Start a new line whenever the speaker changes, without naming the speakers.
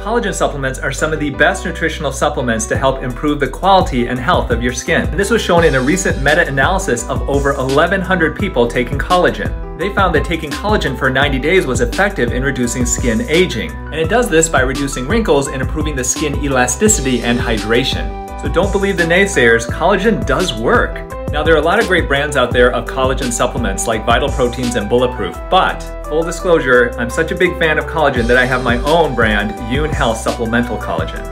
Collagen supplements are some of the best nutritional supplements to help improve the quality and health of your skin. And this was shown in a recent meta-analysis of over 1,100 people taking collagen. They found that taking collagen for 90 days was effective in reducing skin aging. And it does this by reducing wrinkles and improving the skin elasticity and hydration. So don't believe the naysayers, collagen does work. Now there are a lot of great brands out there of collagen supplements like Vital Proteins and Bulletproof, but full disclosure, I'm such a big fan of collagen that I have my own brand, Youn Health Supplemental Collagen.